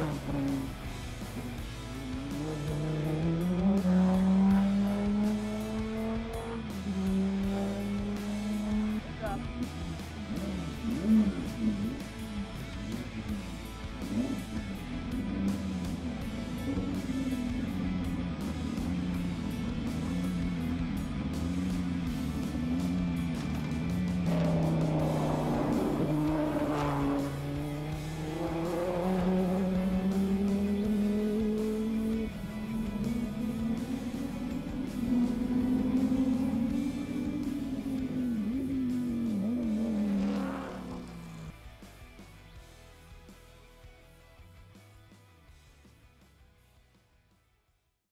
Hasta pronto.